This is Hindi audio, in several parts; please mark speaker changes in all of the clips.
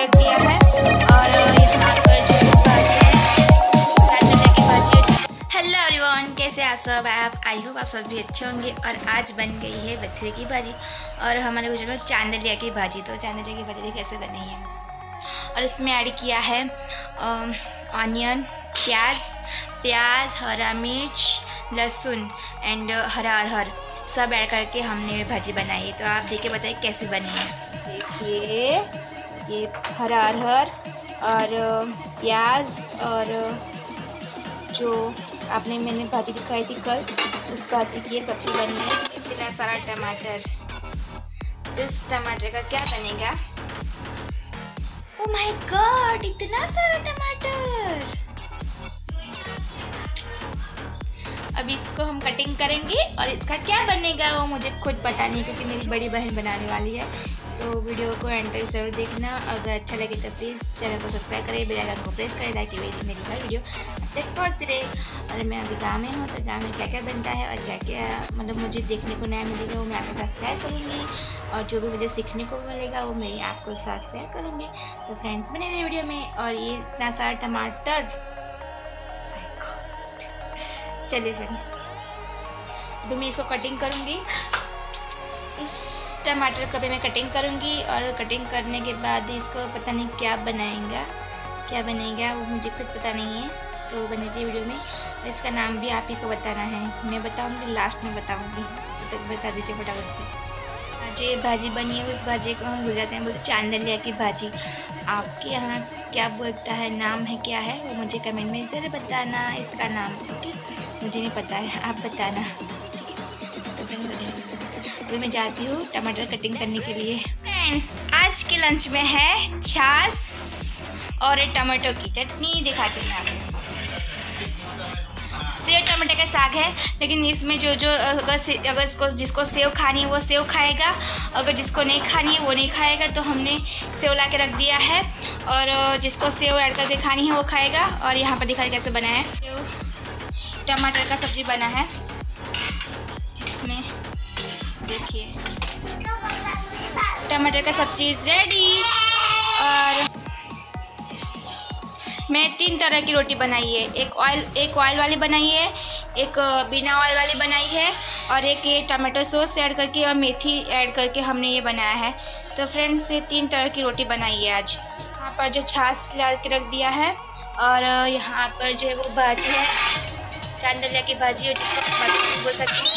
Speaker 1: रख दिया है। और कैसे आप सब? आप आई होप आप सब भी अच्छे होंगे। और आज बन गई है बथरे की भाजी। और हमारे गुजरात में चांदलिया की भाजी। तो चांदलिया की भाजी कैसे बनी है? और इसमें ऐड किया है ऑनियन प्याज प्याज, हरा मिर्च, लहसुन एंड हरा अरहर सब ऐड करके हमने भाजी बनाई तो आप देख के बताइए कैसे बनी है। देखिए। ये हरा अरहर और प्याज और जो आपने मैंने भाजी दिखाई थी कल, उस भाजी की ये सब्ज़ी बनी है। इतना सारा टमाटर। इस टमाटर का क्या बनेगा? ओ माय गॉड इतना सारा टमाटर। अब इसको हम कटिंग करेंगे और इसका क्या बनेगा वो मुझे खुद पता नहीं क्योंकि मेरी बड़ी बहन बनाने वाली है। तो वीडियो को एंड तक ज़रूर देखना। अगर अच्छा लगे तो प्लीज़ चैनल को सब्सक्राइब करें बेल आइकन को प्रेस करें ताकि मेरी मेरी हर वीडियो अब तक पहुँचती रहे। और मैं अभी गाँव में हूँ तो गाँव में क्या क्या बनता है और क्या क्या मतलब मुझे देखने को नया मिलेगा, वो मैं आपके साथ शेयर करूँगी। और जो भी मुझे सीखने को मिलेगा, वो मैं आपको साथ शेयर करूँगी। तो फ्रेंड्स बने रहे वीडियो में। और ये इतना सारा टमाटर चलिए फ्रेंड्स अभी मैं इसको कटिंग करूँगी। इस टमाटर को भी मैं कटिंग करूँगी और कटिंग करने के बाद इसको पता नहीं क्या बनाएगा, क्या बनेगा वो मुझे खुद पता नहीं है। तो बने थी वीडियो में। इसका नाम भी आप ही को बताना है। मैं बताऊँगी लास्ट में बताऊँगी। तो तक बता दीजिए फटाफट से। जो ये भाजी बनी है, उस भाजी को हम गुजराते हैं, बोलते चांदलिया की भाजी। आपके यहाँ क्या बोलता है, नाम है, क्या है, वो मुझे कमेंट में ज़रूर बताना, इसका नाम, ओके? मुझे नहीं पता है, आप बताना। तो मैं जाती हूँ टमाटर कटिंग करने के लिए। फ्रेंड्स आज के लंच में है छाछ और टमाटो की चटनी दिखाती हूँ आपको। सेव टमाटर का साग है, लेकिन इसमें जो जो अगर अगर इसको जिसको सेव खानी है, वो सेव खाएगा। अगर जिसको नहीं खानी है, वो नहीं खाएगा। तो हमने सेव ला के रख दिया है और जिसको सेव ऐड करके खानी है, वो खाएगा। और यहाँ पर दिखाई कैसे बना है। सेव टमाटर का सब्ज़ी बना है। देखिए। टमाटर का सब चीज़ रेडी और मैं तीन तरह की रोटी बनाई है। एक ऑयल एक ऑयल वाली बनाई है, एक बिना ऑयल वाली बनाई है और एक ये टमाटो सॉस ऐड करके और मेथी ऐड करके हमने ये बनाया है। तो फ्रेंड्स ये तीन तरह की रोटी बनाई है आज। यहाँ पर जो छाछ डाल के रख दिया है और यहाँ पर जो है वो बाजी है। चांदलिया की भाजी हो जिसको बोल सकते। हैं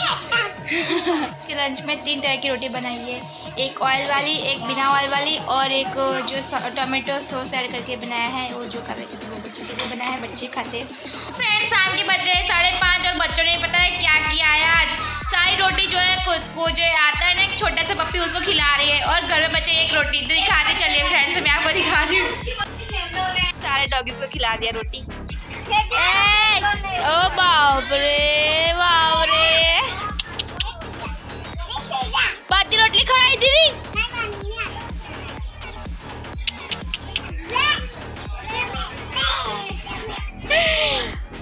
Speaker 1: इसके लंच में तीन तरह की रोटी बनाई है। एक ऑयल वाली एक बिना ऑयल वाली और एक जो टोमेटो सॉस ऐड करके बनाया है वो जो कर रहे वो बच्चों के लिए बनाया है बच्चे खाते। फ्रेंड्स शाम के बज रहे हैं साढ़े पाँच और बच्चों ने पता है क्या किया है आज? सारी रोटी जो है को, को जो आता है ना एक छोटा सा पप्पी उसको खिला रही है और घर में बच्चे एक रोटी दिखाते चलिए फ्रेंड्स मैं आपको दिखा रही हूँ। सारे डॉगीज को खिला दिया रोटी। ओ बाप रे बाती रोटली खड़ाई दीदी?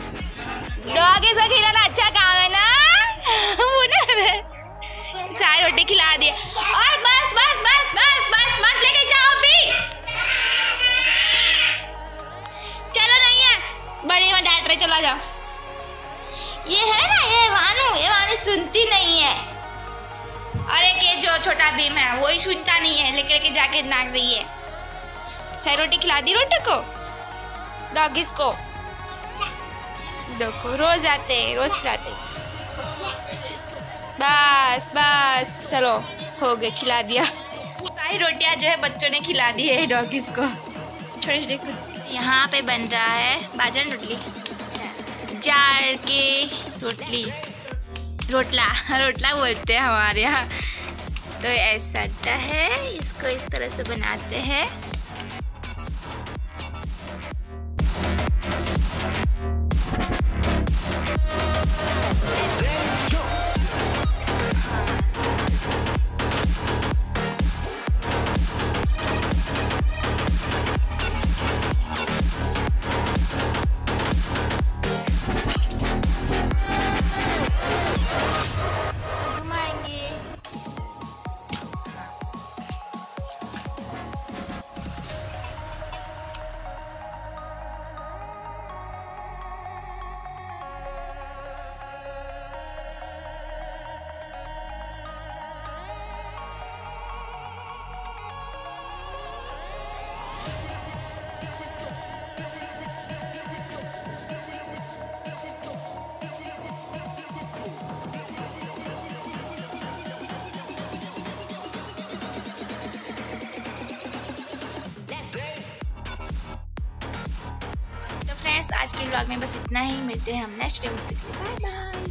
Speaker 1: डॉगी से खिलाना अच्छा काम है ना? सारी रोटी खिला और बस बस बस बस बस लेके जाओ चलो नहीं है। बड़ी में चला जाओ। ये है ना, ये वानू ये वानू सुनती नहीं है। और एक ये जो छोटा भीम है, वही सुनता नहीं है, लेके लेके जाके नाक रही है। सही रोटी खिला दी रोटी को? डॉगिस को? देखो, रोज आते, रोज खिलाते। बस बस, चलो, हो गए, खिला दिया। सारी रोटियाँ जो है बच्चों ने खिला दी है डॉगिस को। छोटे छोटे यहाँ पे बन रहा है बाजन रोटली जार के रोटली। रोटला रोटला बोलते हैं हमारे यहाँ। तो ऐसा है, इसको इस तरह से बनाते हैं। के ब्लॉग में बस इतना ही मिलते हैं हम नेक्स्ट डे बाय बाय